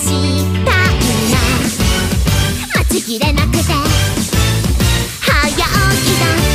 した待ちきれなくて早起きだ。